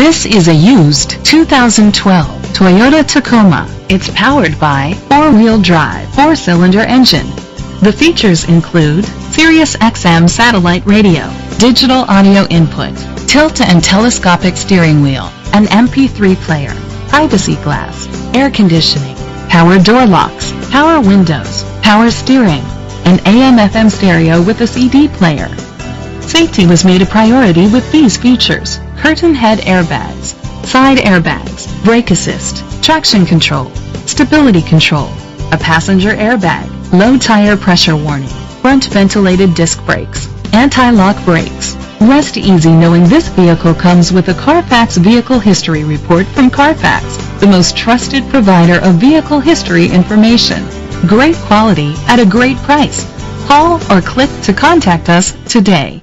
This is a used 2012 Toyota Tacoma. It's powered by four-wheel drive, four-cylinder engine. The features include Sirius XM satellite radio, digital audio input, tilt and telescopic steering wheel, an MP3 player, privacy glass, air conditioning, power door locks, power windows, power steering, an AM FM stereo with a CD player. Safety was made a priority with these features. Curtain head airbags, side airbags, brake assist, traction control, stability control, a passenger airbag, low tire pressure warning, front ventilated disc brakes, anti-lock brakes. Rest easy knowing this vehicle comes with a Carfax Vehicle History Report from Carfax, the most trusted provider of vehicle history information. Great quality at a great price. Call or click to contact us today.